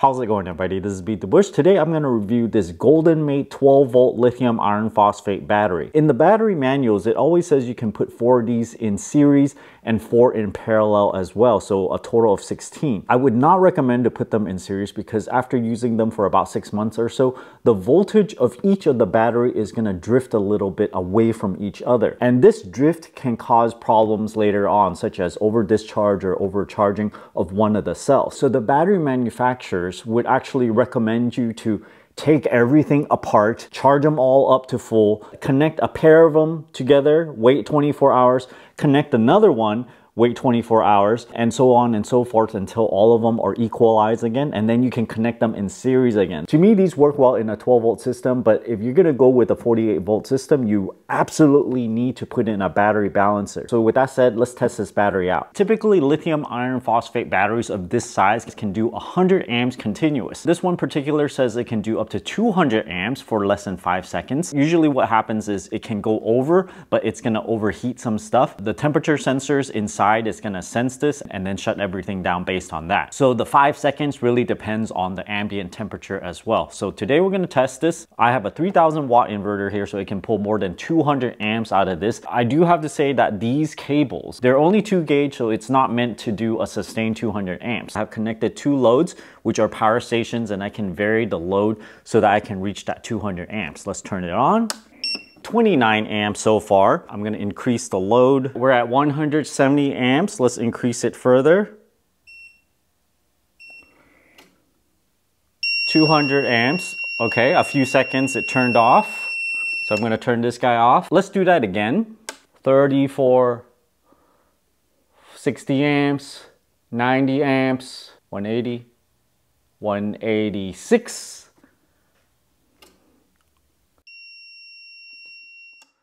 How's it going everybody? This is Beat the Bush. Today I'm going to review this GoldenMate 12 volt lithium iron phosphate battery. In the battery manuals, it always says you can put four of these in series and four in parallel as well, so a total of 16. I would not recommend to put them in series because after using them for about six months or so, the voltage of each of the battery is going to drift a little bit away from each other. And this drift can cause problems later on, such as over discharge or overcharging of one of the cells. So the battery manufacturer would actually recommend you to take everything apart, charge them all up to full, connect a pair of them together, wait 24 hours, connect another one, wait 24 hours, and so on and so forth until all of them are equalized again, and then you can connect them in series again. To me, these work well in a 12 volt system, but if you're gonna go with a 48 volt system, you absolutely need to put in a battery balancer. So with that said, let's test this battery out. Typically, lithium iron phosphate batteries of this size can do 100 amps continuous. This one particular says it can do up to 200 amps for less than five seconds. Usually what happens is it can go over, but it's gonna overheat some stuff. The temperature sensors inside side is gonna sense this and then shut everything down based on that. So the five seconds really depends on the ambient temperature as well. So today we're gonna test this. I have a 3000 watt inverter here so it can pull more than 200 amps out of this. I do have to say that these cables, they're only two gauge so it's not meant to do a sustained 200 amps. I have connected two loads which are power stations and I can vary the load so that I can reach that 200 amps. Let's turn it on. 29 amps so far. I'm gonna increase the load. We're at 170 amps. Let's increase it further. 200 amps. Okay, a few seconds it turned off. So I'm gonna turn this guy off. Let's do that again. 34, 60 amps, 90 amps, 180, 186,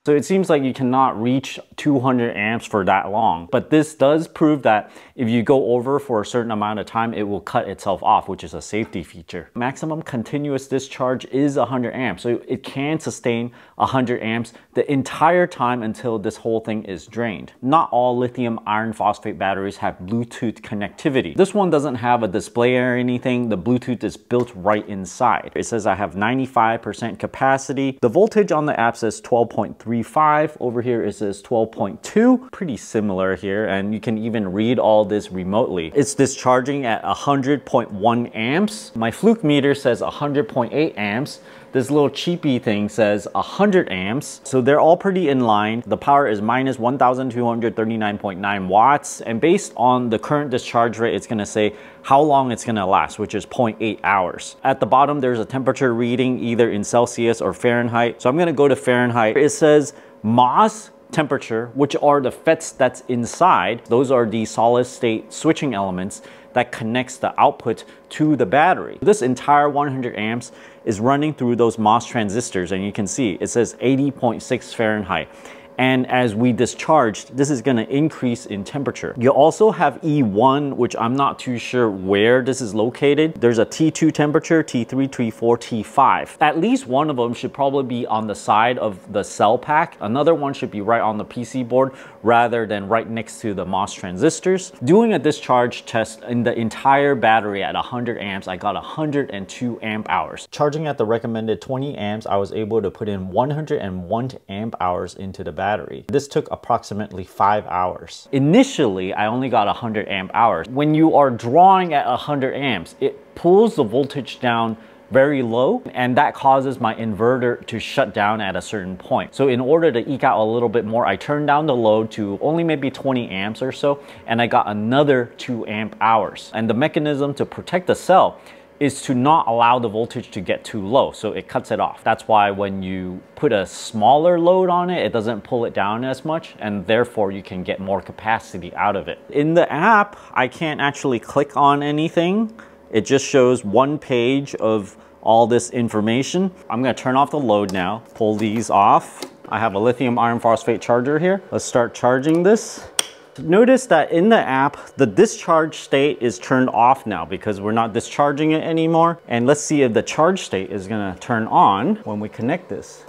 So it seems like you cannot reach 200 amps for that long. But this does prove that if you go over for a certain amount of time, it will cut itself off, which is a safety feature. Maximum continuous discharge is 100 amps. So it can sustain 100 amps the entire time until this whole thing is drained. Not all lithium iron phosphate batteries have Bluetooth connectivity. This one doesn't have a display or anything. The Bluetooth is built right inside. It says I have 95% capacity. The voltage on the app says 12.3 3.5. Over here it says 12.2. Pretty similar here, and you can even read all this remotely. It's discharging at 100.1 amps. My Fluke meter says 100.8 amps. This little cheapy thing says 100 amps. So they're all pretty in line. The power is minus 1,239.9 watts. And based on the current discharge rate, it's gonna say how long it's gonna last, which is 0.8 hours. At the bottom, there's a temperature reading either in Celsius or Fahrenheit. So I'm gonna go to Fahrenheit. It says MOS temperature, which are the FETs that's inside. Those are the solid state switching elements that connects the output to the battery. This entire 100 amps is running through those MOS transistors and you can see it says 80.6 Fahrenheit. And as we discharged, this is gonna increase in temperature. You also have E1, which I'm not too sure where this is located. There's a T2 temperature, T3, T4, T5. At least one of them should probably be on the side of the cell pack. Another one should be right on the PC board rather than right next to the MOS transistors. Doing a discharge test in the entire battery at 100 amps, I got 102 amp hours. Charging at the recommended 20 amps, I was able to put in 101 amp hours into the battery battery. This took approximately five hours. Initially, I only got 100 amp hours. When you are drawing at 100 amps, it pulls the voltage down very low and that causes my inverter to shut down at a certain point. So in order to eke out a little bit more, I turned down the load to only maybe 20 amps or so and I got another 2 amp hours. And the mechanism to protect the cell is to not allow the voltage to get too low, so it cuts it off. That's why when you put a smaller load on it, it doesn't pull it down as much, and therefore you can get more capacity out of it. In the app, I can't actually click on anything. It just shows one page of all this information. I'm gonna turn off the load now, pull these off. I have a lithium iron phosphate charger here. Let's start charging this. Notice that in the app, the discharge state is turned off now because we're not discharging it anymore. And let's see if the charge state is gonna turn on when we connect this.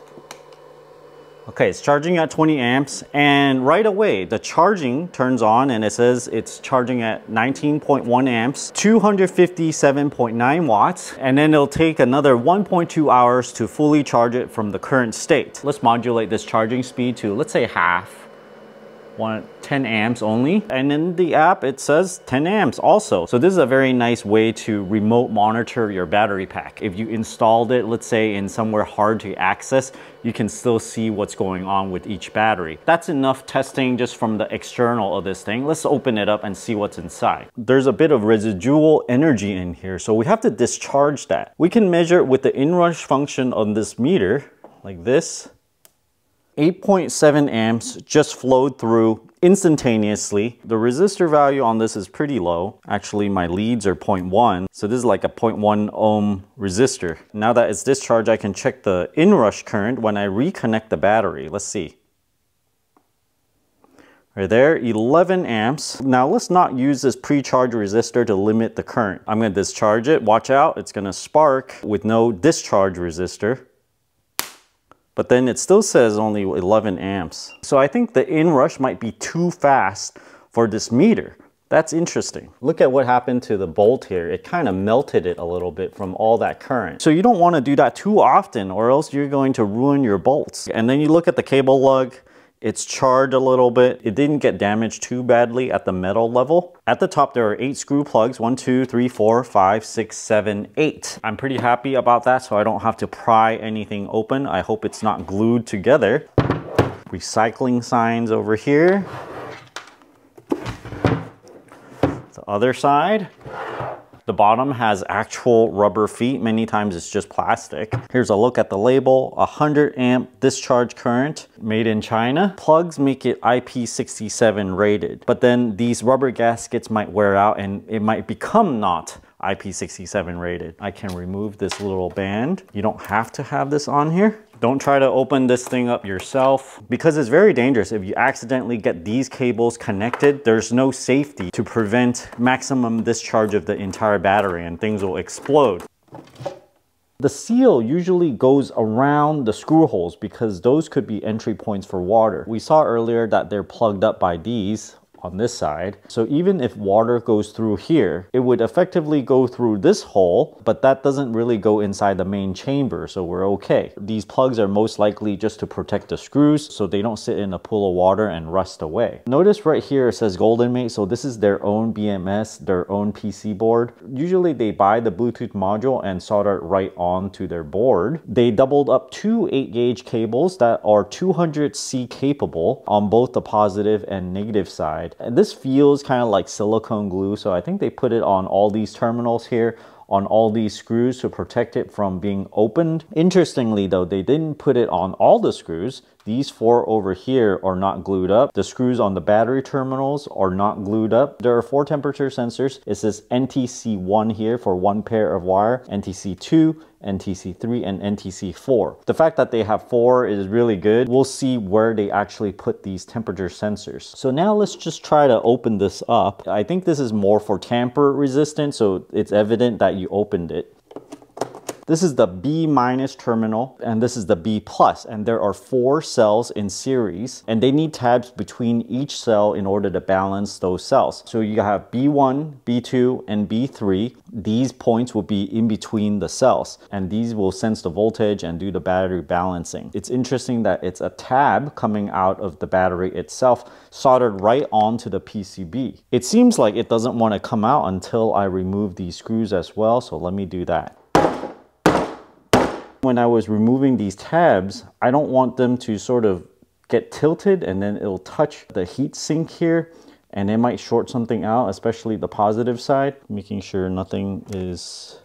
Okay, it's charging at 20 amps and right away the charging turns on and it says it's charging at 19.1 amps, 257.9 watts, and then it'll take another 1.2 hours to fully charge it from the current state. Let's modulate this charging speed to let's say half want 10 amps only. And in the app, it says 10 amps also. So this is a very nice way to remote monitor your battery pack. If you installed it, let's say in somewhere hard to access, you can still see what's going on with each battery. That's enough testing just from the external of this thing. Let's open it up and see what's inside. There's a bit of residual energy in here, so we have to discharge that. We can measure with the inrush function on this meter, like this. 8.7 amps just flowed through instantaneously. The resistor value on this is pretty low. Actually, my leads are 0.1. So this is like a 0.1 ohm resistor. Now that it's discharged, I can check the inrush current when I reconnect the battery. Let's see. Right there, 11 amps. Now let's not use this pre-charge resistor to limit the current. I'm gonna discharge it. Watch out, it's gonna spark with no discharge resistor but then it still says only 11 amps. So I think the inrush might be too fast for this meter. That's interesting. Look at what happened to the bolt here. It kind of melted it a little bit from all that current. So you don't want to do that too often or else you're going to ruin your bolts. And then you look at the cable lug. It's charred a little bit. It didn't get damaged too badly at the metal level. At the top, there are eight screw plugs. One, two, three, four, five, six, seven, eight. I'm pretty happy about that, so I don't have to pry anything open. I hope it's not glued together. Recycling signs over here. The other side. The bottom has actual rubber feet. Many times it's just plastic. Here's a look at the label. 100 amp discharge current made in China. Plugs make it IP67 rated. But then these rubber gaskets might wear out and it might become not IP67 rated. I can remove this little band. You don't have to have this on here. Don't try to open this thing up yourself because it's very dangerous. If you accidentally get these cables connected, there's no safety to prevent maximum discharge of the entire battery and things will explode. The seal usually goes around the screw holes because those could be entry points for water. We saw earlier that they're plugged up by these on this side. So even if water goes through here, it would effectively go through this hole, but that doesn't really go inside the main chamber, so we're okay. These plugs are most likely just to protect the screws so they don't sit in a pool of water and rust away. Notice right here it says GoldenMate, so this is their own BMS, their own PC board. Usually they buy the Bluetooth module and solder it right onto their board. They doubled up two 8 gauge cables that are 200C capable on both the positive and negative side and this feels kind of like silicone glue, so I think they put it on all these terminals here on all these screws to protect it from being opened. Interestingly though, they didn't put it on all the screws. These four over here are not glued up. The screws on the battery terminals are not glued up. There are four temperature sensors. It says NTC1 here for one pair of wire, NTC2, NTC3, and NTC4. The fact that they have four is really good. We'll see where they actually put these temperature sensors. So now let's just try to open this up. I think this is more for tamper resistant, so it's evident that you opened it. This is the B minus terminal and this is the B plus and there are four cells in series and they need tabs between each cell in order to balance those cells. So you have B1, B2 and B3. These points will be in between the cells and these will sense the voltage and do the battery balancing. It's interesting that it's a tab coming out of the battery itself soldered right onto the PCB. It seems like it doesn't want to come out until I remove these screws as well so let me do that. When I was removing these tabs, I don't want them to sort of get tilted and then it'll touch the heat sink here and it might short something out, especially the positive side, making sure nothing is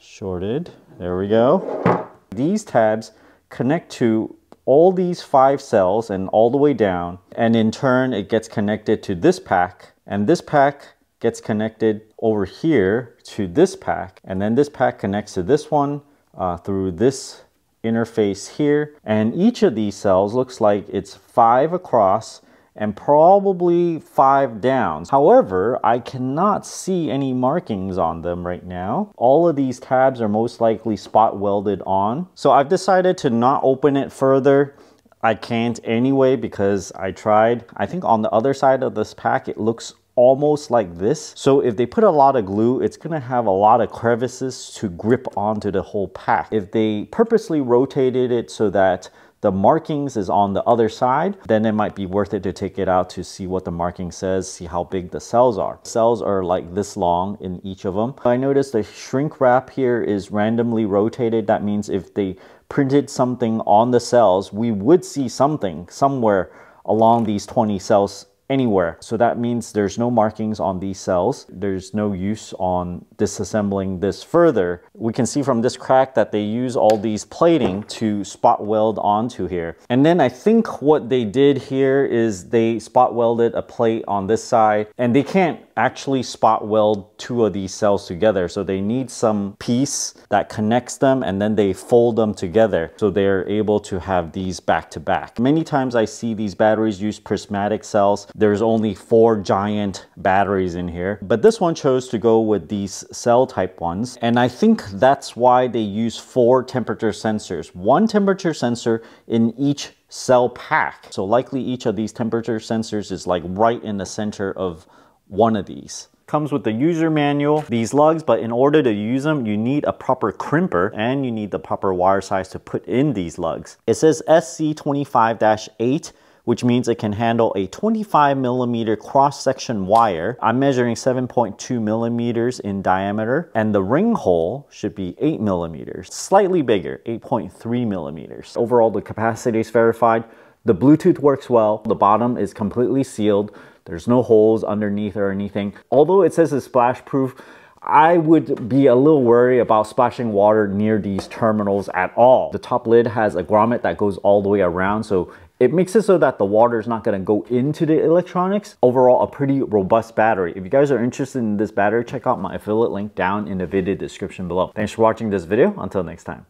shorted. There we go. These tabs connect to all these five cells and all the way down. And in turn, it gets connected to this pack and this pack gets connected over here to this pack. And then this pack connects to this one uh, through this interface here. And each of these cells looks like it's five across and probably five downs. However, I cannot see any markings on them right now. All of these tabs are most likely spot welded on. So I've decided to not open it further. I can't anyway because I tried. I think on the other side of this pack, it looks almost like this. So if they put a lot of glue, it's gonna have a lot of crevices to grip onto the whole pack. If they purposely rotated it so that the markings is on the other side, then it might be worth it to take it out to see what the marking says, see how big the cells are. Cells are like this long in each of them. I noticed the shrink wrap here is randomly rotated. That means if they printed something on the cells, we would see something somewhere along these 20 cells anywhere. So that means there's no markings on these cells. There's no use on disassembling this further. We can see from this crack that they use all these plating to spot weld onto here. And then I think what they did here is they spot welded a plate on this side and they can't actually spot weld two of these cells together. So they need some piece that connects them and then they fold them together. So they're able to have these back to back. Many times I see these batteries use prismatic cells. There's only four giant batteries in here, but this one chose to go with these cell type ones. And I think that's why they use four temperature sensors. One temperature sensor in each cell pack. So likely each of these temperature sensors is like right in the center of one of these. Comes with the user manual, these lugs, but in order to use them, you need a proper crimper and you need the proper wire size to put in these lugs. It says SC25-8 which means it can handle a 25 millimeter cross-section wire. I'm measuring 7.2 millimeters in diameter, and the ring hole should be 8 millimeters, slightly bigger, 8.3 millimeters. Overall, the capacity is verified. The Bluetooth works well. The bottom is completely sealed. There's no holes underneath or anything. Although it says it's splash proof, I would be a little worried about splashing water near these terminals at all. The top lid has a grommet that goes all the way around, so it makes it so that the water is not going to go into the electronics. Overall, a pretty robust battery. If you guys are interested in this battery, check out my affiliate link down in the video description below. Thanks for watching this video. Until next time.